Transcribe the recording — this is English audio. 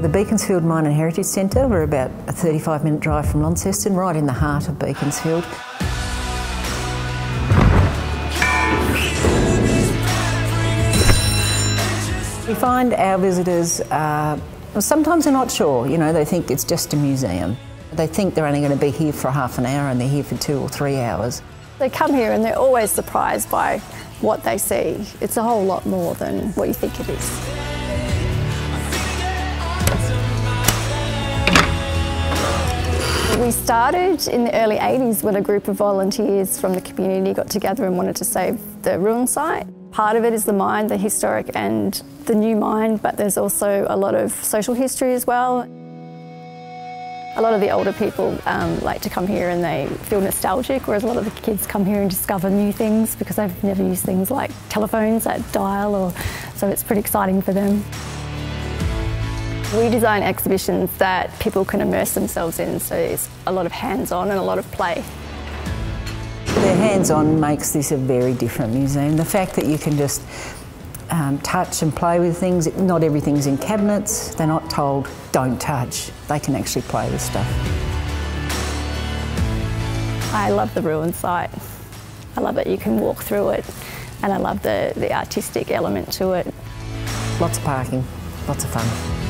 The Beaconsfield Mine and Heritage Centre, we're about a 35 minute drive from Launceston, right in the heart of Beaconsfield. We find our visitors uh, sometimes they're not sure, you know, they think it's just a museum. They think they're only going to be here for half an hour and they're here for two or three hours. They come here and they're always surprised by what they see. It's a whole lot more than what you think it is. We started in the early 80s when a group of volunteers from the community got together and wanted to save the ruin site. Part of it is the mine, the historic and the new mine, but there's also a lot of social history as well. A lot of the older people um, like to come here and they feel nostalgic, whereas a lot of the kids come here and discover new things because they've never used things like telephones that dial, or so it's pretty exciting for them. We design exhibitions that people can immerse themselves in, so it's a lot of hands-on and a lot of play. Their hands-on makes this a very different museum. The fact that you can just um, touch and play with things, not everything's in cabinets, they're not told don't touch, they can actually play with stuff. I love the ruin site. I love that you can walk through it and I love the, the artistic element to it. Lots of parking, lots of fun.